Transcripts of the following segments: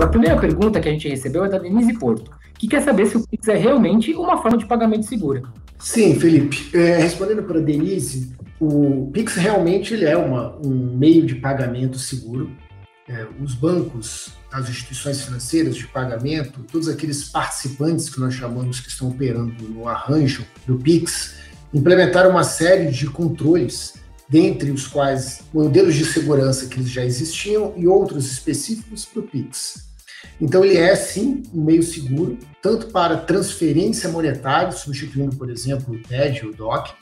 A primeira pergunta que a gente recebeu é da Denise Porto, que quer saber se o Pix é realmente uma forma de pagamento segura. Sim, Felipe. É, respondendo para a Denise, o Pix realmente ele é uma, um meio de pagamento seguro. É, os bancos, as instituições financeiras de pagamento, todos aqueles participantes que nós chamamos que estão operando no arranjo do Pix, implementaram uma série de controles dentre os quais modelos de segurança que já existiam e outros específicos para o Pix. Então, ele é, sim, um meio seguro, tanto para transferência monetária, substituindo, por exemplo, o TED, o DOC,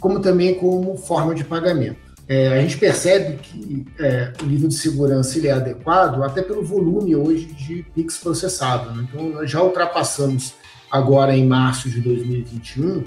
como também como forma de pagamento. É, a gente percebe que é, o nível de segurança ele é adequado até pelo volume hoje de PIX processado. Né? Então, nós já ultrapassamos agora em março de 2021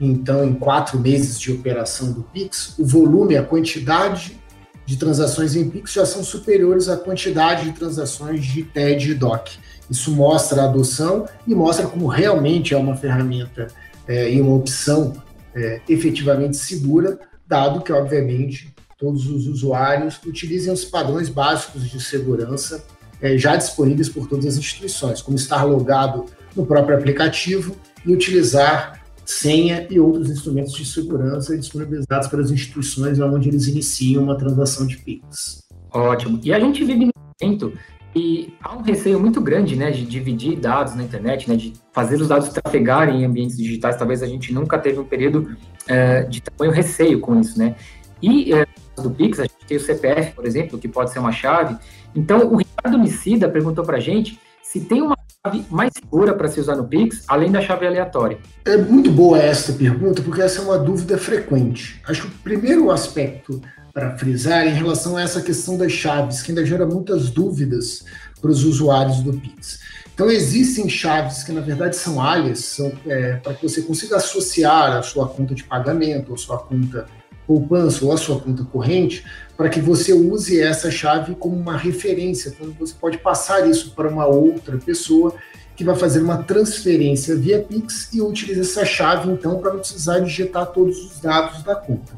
então, em quatro meses de operação do Pix, o volume, a quantidade de transações em Pix já são superiores à quantidade de transações de TED e DOC. Isso mostra a adoção e mostra como realmente é uma ferramenta é, e uma opção é, efetivamente segura, dado que, obviamente, todos os usuários utilizem os padrões básicos de segurança é, já disponíveis por todas as instituições, como estar logado no próprio aplicativo e utilizar senha e outros instrumentos de segurança disponibilizados pelas instituições onde eles iniciam uma transação de PIX. Ótimo. E a gente vive num momento e há um receio muito grande, né, de dividir dados na internet, né, de fazer os dados trafegarem em ambientes digitais. Talvez a gente nunca teve um período é, de tamanho receio com isso, né? E é, do Pix, a gente tem o CPF, por exemplo, que pode ser uma chave. Então, o Ricardo Micida perguntou para a gente se tem uma chave mais segura para se usar no Pix, além da chave aleatória? É muito boa essa pergunta, porque essa é uma dúvida frequente. Acho que o primeiro aspecto para frisar é em relação a essa questão das chaves, que ainda gera muitas dúvidas para os usuários do Pix. Então, existem chaves que, na verdade, são alias, são, é, para que você consiga associar a sua conta de pagamento, a sua conta poupança ou a sua conta corrente, para que você use essa chave como uma referência, quando você pode passar isso para uma outra pessoa que vai fazer uma transferência via Pix e utiliza essa chave, então, para não precisar digitar todos os dados da conta.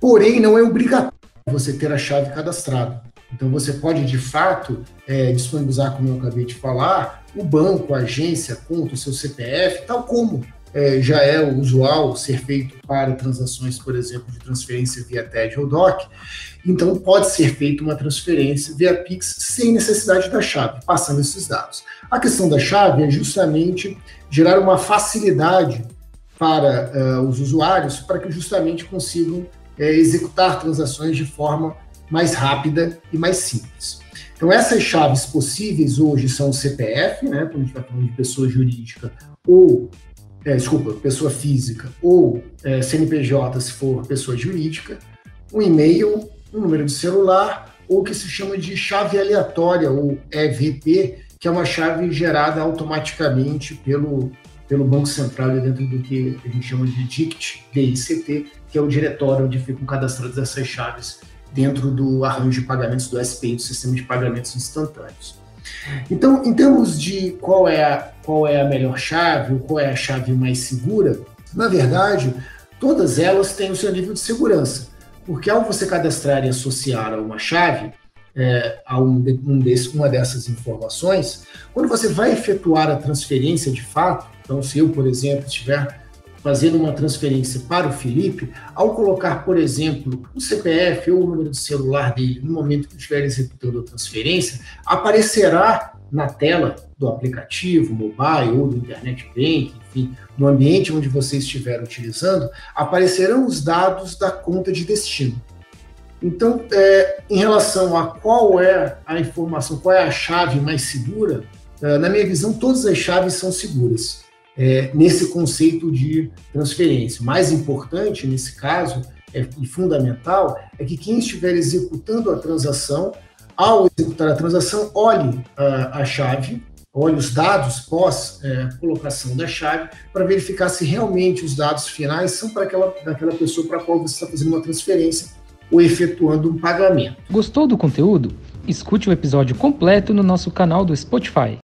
Porém, não é obrigatório você ter a chave cadastrada. Então, você pode, de fato, é, disponibilizar, como eu acabei de falar, o banco, a agência, conta, o seu CPF, tal como é, já é usual ser feito para transações, por exemplo, de transferência via TED ou DOC, então pode ser feita uma transferência via Pix sem necessidade da chave, passando esses dados. A questão da chave é justamente gerar uma facilidade para uh, os usuários para que justamente consigam uh, executar transações de forma mais rápida e mais simples. Então, essas chaves possíveis hoje são o CPF, né, quando a gente está falando de pessoa jurídica, ou é, desculpa, pessoa física, ou é, CNPJ se for pessoa jurídica, um e-mail, um número de celular, ou o que se chama de chave aleatória, ou EVP, que é uma chave gerada automaticamente pelo, pelo Banco Central dentro do que a gente chama de DICT, DICT, que é o diretório onde ficam cadastradas essas chaves dentro do arranjo de pagamentos do SPI, do Sistema de Pagamentos Instantâneos. Então, em termos de qual é a, qual é a melhor chave, ou qual é a chave mais segura, na verdade, todas elas têm o seu nível de segurança. Porque ao você cadastrar e associar a uma chave, é, a um, um desse, uma dessas informações, quando você vai efetuar a transferência de fato, então se eu, por exemplo, estiver fazendo uma transferência para o Felipe, ao colocar, por exemplo, o CPF ou o número de celular dele no momento que estiver executando a transferência, aparecerá na tela do aplicativo, mobile ou do internet bank, enfim, no ambiente onde você estiver utilizando, aparecerão os dados da conta de destino. Então, é, em relação a qual é a informação, qual é a chave mais segura, é, na minha visão, todas as chaves são seguras é, nesse conceito de transferência. O mais importante nesse caso é, e fundamental é que quem estiver executando a transação, ao executar a transação, olhe a, a chave, olhe os dados pós é, colocação da chave para verificar se realmente os dados finais são para aquela, daquela pessoa para a qual você está fazendo uma transferência ou efetuando um pagamento. Gostou do conteúdo? Escute o episódio completo no nosso canal do Spotify.